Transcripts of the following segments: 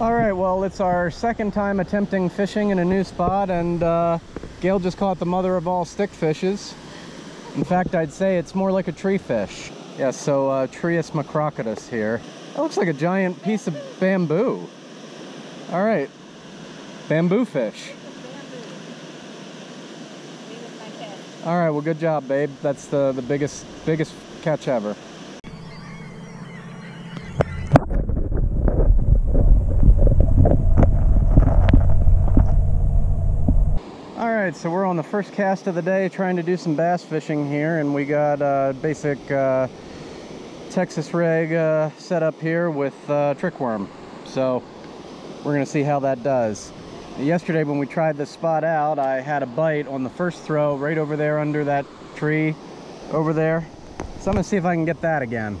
All right, well, it's our second time attempting fishing in a new spot, and uh, Gail just caught the mother of all stick fishes. In fact, I'd say it's more like a tree fish. Yeah, so uh, Trias macrocatus here. That looks like a giant piece of bamboo. All right, bamboo fish. All right, well, good job, babe. That's the, the biggest, biggest catch ever. All right, so we're on the first cast of the day trying to do some bass fishing here, and we got uh, basic uh, Texas rig uh, set up here with uh, trick worm. So we're gonna see how that does. Yesterday when we tried this spot out, I had a bite on the first throw right over there under that tree over there. So I'm gonna see if I can get that again.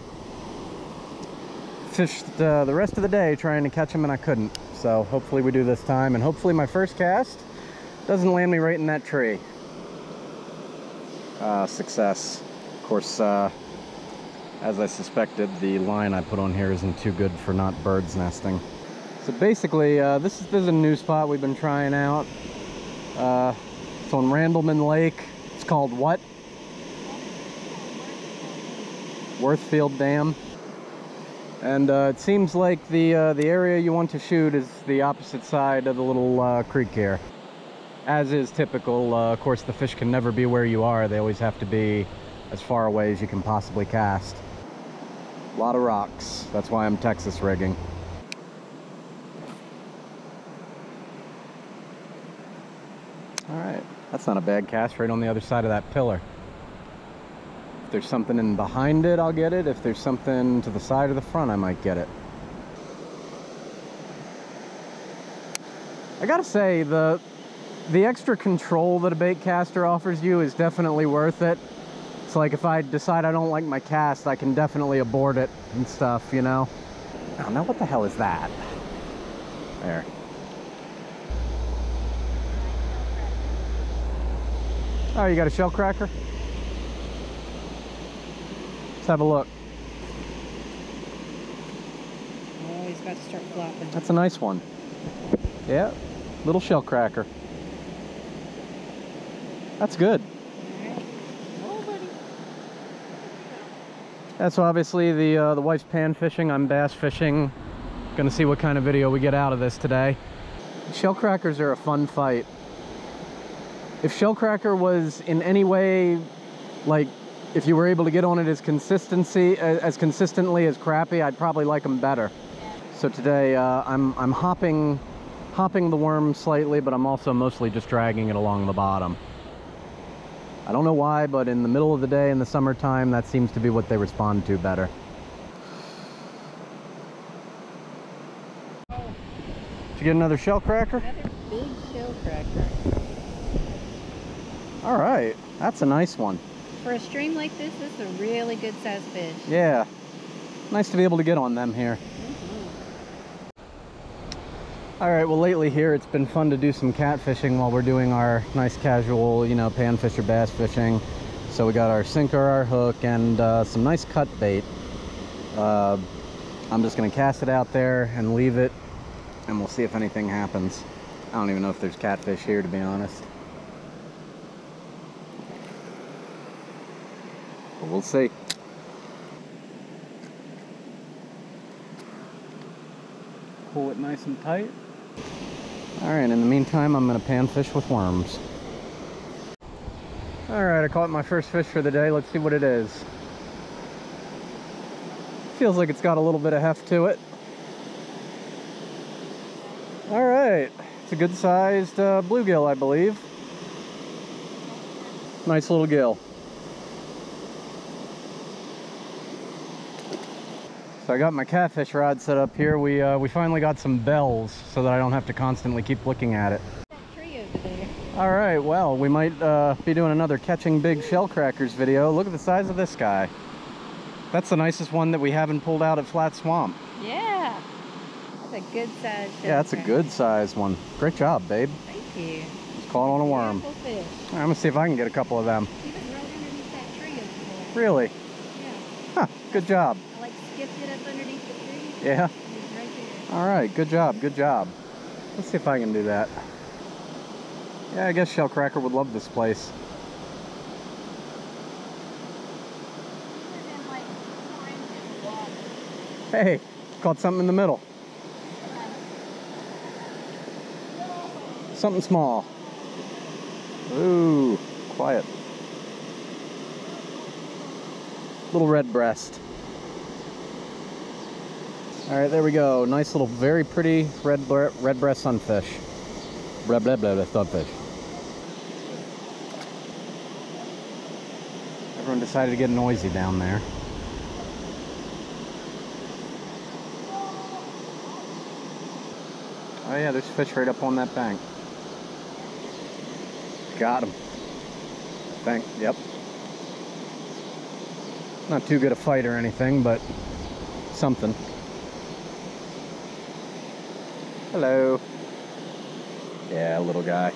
Fished uh, the rest of the day trying to catch them and I couldn't. So hopefully we do this time, and hopefully my first cast doesn't land me right in that tree. Uh, success. Of course, uh, as I suspected, the line I put on here isn't too good for not birds nesting. So basically, uh, this, is, this is a new spot we've been trying out. Uh, it's on Randleman Lake. It's called what? Worthville Dam. And uh, it seems like the, uh, the area you want to shoot is the opposite side of the little uh, creek here as is typical, uh, of course the fish can never be where you are. They always have to be as far away as you can possibly cast. A lot of rocks. That's why I'm Texas rigging. All right, that's not a bad cast right on the other side of that pillar. If there's something in behind it, I'll get it. If there's something to the side or the front, I might get it. I gotta say, the the extra control that a bait caster offers you is definitely worth it. It's like if I decide I don't like my cast, I can definitely abort it and stuff, you know? Oh, now what the hell is that? There. Oh, you got a shell cracker? Let's have a look. Oh, he's about to start flopping. That's a nice one. Yeah, little shell cracker. That's good. That's obviously the uh, the wife's pan fishing. I'm bass fishing. Gonna see what kind of video we get out of this today. Shell crackers are a fun fight. If shell cracker was in any way like if you were able to get on it as consistency as, as consistently as crappie, I'd probably like them better. So today uh, I'm I'm hopping hopping the worm slightly, but I'm also mostly just dragging it along the bottom. I don't know why, but in the middle of the day in the summertime, that seems to be what they respond to better. Did you get another shell cracker? Another big shell cracker. All right, that's a nice one. For a stream like this, this is a really good sized fish. Yeah, nice to be able to get on them here. All right, well lately here it's been fun to do some catfishing while we're doing our nice casual, you know, panfish or bass fishing. So we got our sinker, our hook, and uh, some nice cut bait. Uh, I'm just gonna cast it out there and leave it, and we'll see if anything happens. I don't even know if there's catfish here, to be honest. But we'll see. Pull it nice and tight. All right, in the meantime, I'm gonna pan fish with worms. All right, I caught my first fish for the day. Let's see what it is. Feels like it's got a little bit of heft to it. All right, it's a good sized uh, bluegill, I believe. Nice little gill. So I got my catfish rod set up here. We uh, we finally got some bells so that I don't have to constantly keep looking at it. That tree over there. All right, well, we might uh, be doing another catching big shell crackers video. Look at the size of this guy. That's the nicest one that we haven't pulled out at Flat Swamp. Yeah. That's a good size Yeah, that's a good size one. Great job, babe. Thank you. Just caught on a worm. Beautiful fish. All right, I'm gonna see if I can get a couple of them. Right underneath that tree over there. Really? Yeah. Huh, good job. I like skipped it up underneath the tree. Yeah. Right. All right, good job, good job. Let's see if I can do that. Yeah, I guess Shellcracker would love this place. Hey, caught something in the middle. Something small. Ooh, quiet. Little red breast. All right, there we go. Nice little, very pretty red red breast sunfish. Blah blah blah blah sunfish. Everyone decided to get noisy down there. Oh yeah, there's fish right up on that bank. Got him. Bank, yep. Not too good a fight or anything, but something. Hello. Yeah, little guy.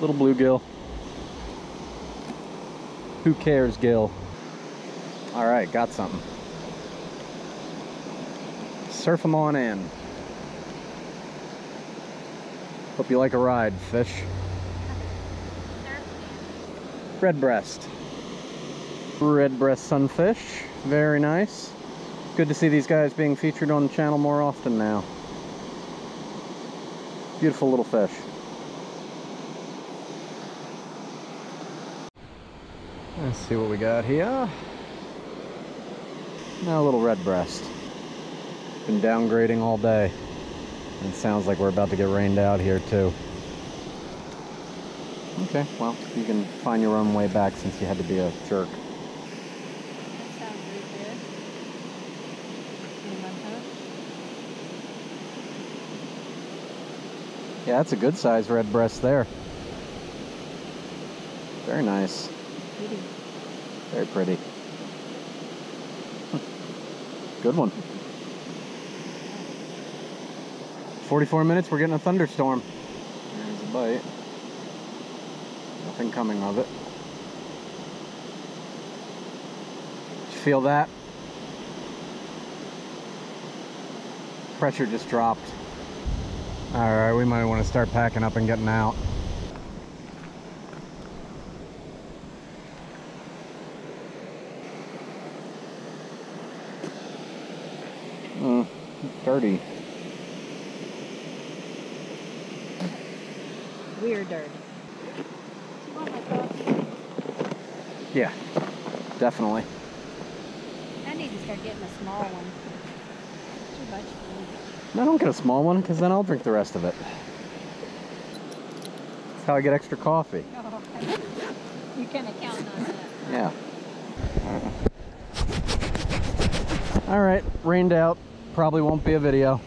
Little bluegill. Who cares, Gill? All right, got something. Surf them on in. Hope you like a ride, fish. Red breast. Red breast sunfish. Very nice. Good to see these guys being featured on the channel more often now. Beautiful little fish. Let's see what we got here. Now a little red breast. Been downgrading all day. And it sounds like we're about to get rained out here too. Okay, well, you can find your own way back since you had to be a jerk. That sounds really good. You want that? Yeah, that's a good size red breast there. Very nice. Pretty. Very pretty. Good one. 44 minutes, we're getting a thunderstorm. There's a bite. Nothing coming of it. Did you feel that? Pressure just dropped. Alright, we might want to start packing up and getting out. Mm, dirty. We're dirty. You my coffee? Yeah, definitely. I need to start getting a small one. Too much for me. No, don't get a small one because then I'll drink the rest of it. That's how I get extra coffee. Oh, you kind of counting on that. Yeah. All right, rained out. Probably won't be a video.